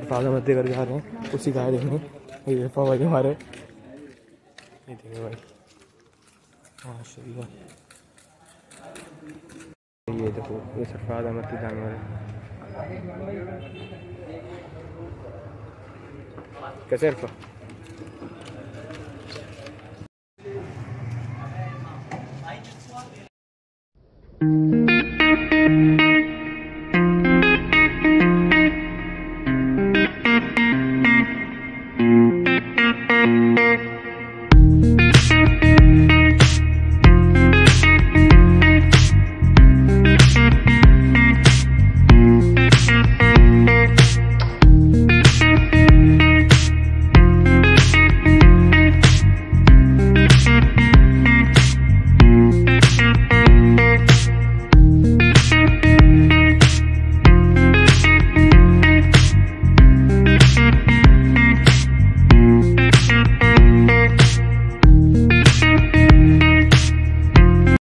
तरफ़ अहमद के घर जा रहे हैं उसी का देखने। ये देखो भाई हमारे ये देखो भाई। माशा ये देखो, ये सरफराज अहमद के जानवर है कैसे अरफा?